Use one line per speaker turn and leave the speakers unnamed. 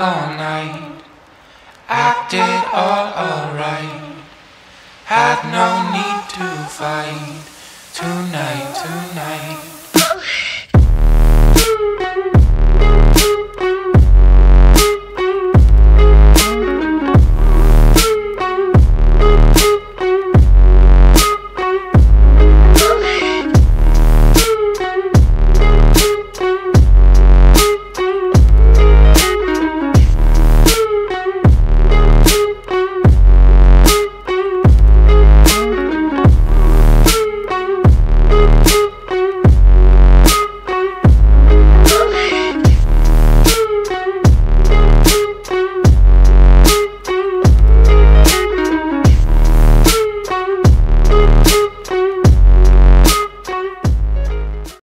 all night. Acted all alright. Had no need to fight tonight, tonight.